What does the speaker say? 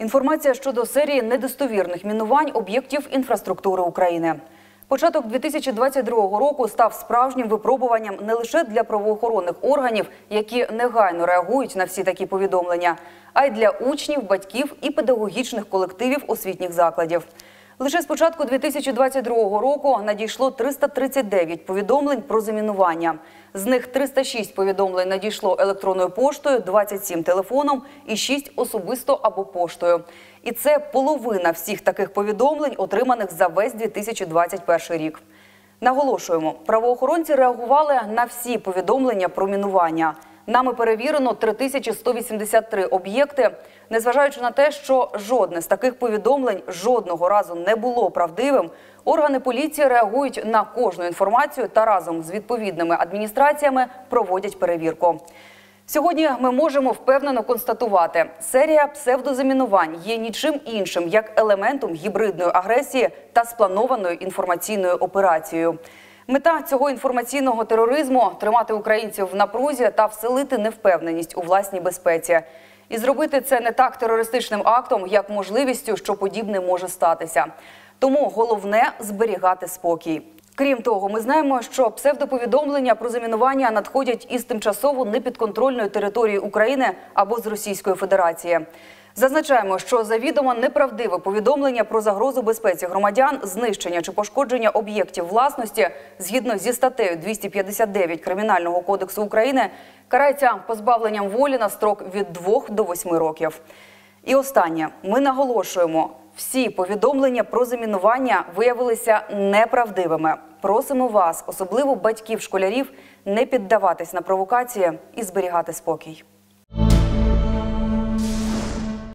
Інформація щодо серії недостовірних мінувань об'єктів інфраструктури України. Початок 2022 року став справжнім випробуванням не лише для правоохоронних органів, які негайно реагують на всі такі повідомлення, а й для учнів, батьків і педагогічних колективів освітніх закладів. Лише з початку 2022 року надійшло 339 повідомлень про замінування. З них 306 повідомлень надійшло електронною поштою, 27 телефоном і 6 особисто або поштою. І це половина всіх таких повідомлень, отриманих за весь 2021 рік. Наголошуємо, правоохоронці реагували на всі повідомлення про мінування. Нами перевірено 3183 об'єкти. Незважаючи на те, що жодне з таких повідомлень жодного разу не було правдивим, органи поліції реагують на кожну інформацію та разом з відповідними адміністраціями проводять перевірку. Сьогодні ми можемо впевнено констатувати, серія псевдозамінувань є нічим іншим як елементом гібридної агресії та спланованою інформаційною операцією. Мета цього інформаційного тероризму тримати українців в напрузі та вселити невпевненість у власній безпеці. І зробити це не так терористичним актом, як можливістю, що подібне може статися. Тому головне зберігати спокій. Крім того, ми знаємо, що псевдоповідомлення про замінування надходять із тимчасово непідконтрольної території України або з Російської Федерації. Зазначаємо, що завідомо неправдиве повідомлення про загрозу безпеці громадян, знищення чи пошкодження об'єктів власності згідно зі статтею 259 Кримінального кодексу України карається позбавленням волі на строк від 2 до 8 років. І останнє ми наголошуємо, всі повідомлення про замінування виявилися неправдивими. Просимо вас, особливо батьків школярів, не піддаватись на провокації і зберігати спокій.